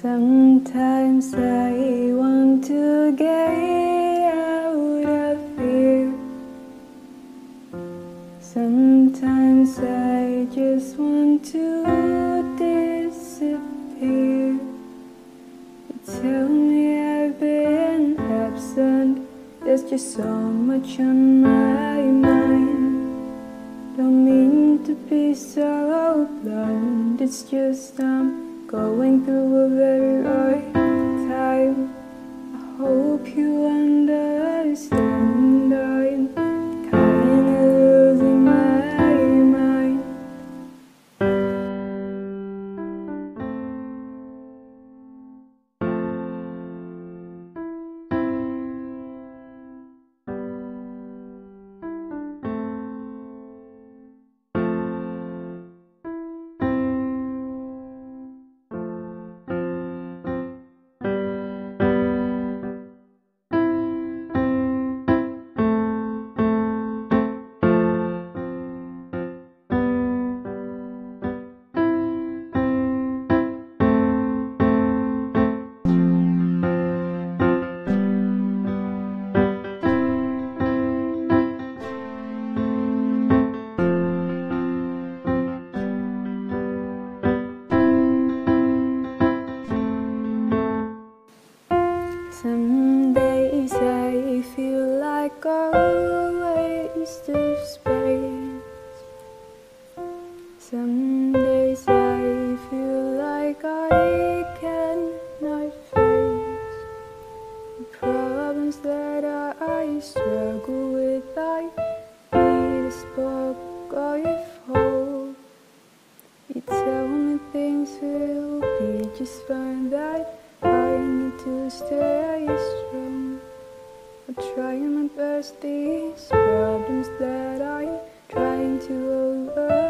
Sometimes I want to get out of here. Sometimes I just want to disappear. You tell me I've been absent. There's just so much on my mind. Don't mean to be so blunt. It's just I'm going through a very hard time. I hope you understand. Some days I feel like I cannot face the problems that I struggle with. I need a spark of hope. You tell me things will be just fine, that I need to stay strong. I'm trying my best, these problems that I'm trying to overcome.